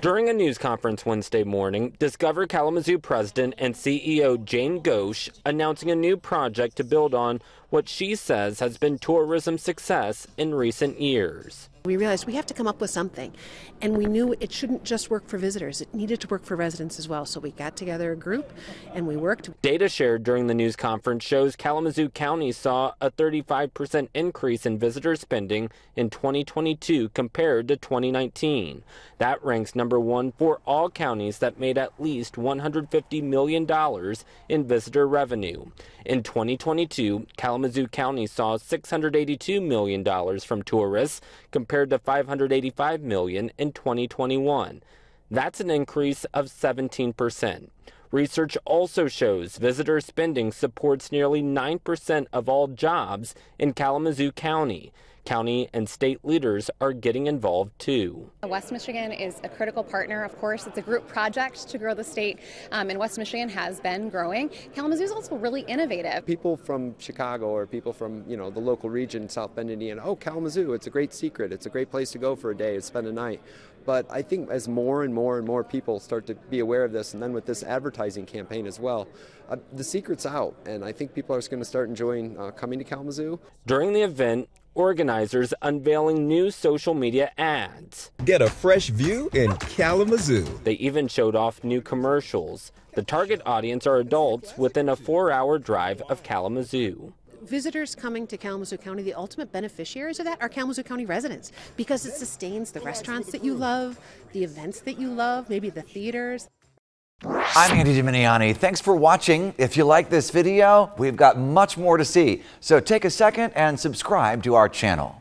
During a news conference Wednesday morning, Discover Kalamazoo President and CEO Jane Ghosh announcing a new project to build on what she says has been tourism success in recent years. We realized we have to come up with something, and we knew it shouldn't just work for visitors, it needed to work for residents as well. So we got together a group and we worked. Data shared during the news conference shows Kalamazoo County saw a 35% increase in visitor spending in 2022 compared to 2019. That ranks number one for all counties that made at least $150 million in visitor revenue. In 2022, Kalamazoo County saw $682 million from tourists compared to 585 million in 2021. That's an increase of 17%. Research also shows visitor spending supports nearly 9% of all jobs in Kalamazoo County. County and state leaders are getting involved too. West Michigan is a critical partner, of course. It's a group project to grow the state, um, and West Michigan has been growing. Kalamazoo is also really innovative. People from Chicago or people from you know the local region, South Bend, Indiana, oh, Kalamazoo, it's a great secret. It's a great place to go for a day and spend a night. But I think as more and more and more people start to be aware of this, and then with this advertising campaign as well, uh, the secret's out, and I think people are going to start enjoying uh, coming to Kalamazoo. During the event, organizers unveiling new social media ads. Get a fresh view in Kalamazoo. They even showed off new commercials. The target audience are adults within a four hour drive of Kalamazoo visitors coming to Kalamazoo County, the ultimate beneficiaries of that are Kalamazoo County residents because it sustains the restaurants that you love, the events that you love, maybe the theaters. I'm Andy Dominiani. Thanks for watching. If you like this video, we've got much more to see. So take a second and subscribe to our channel.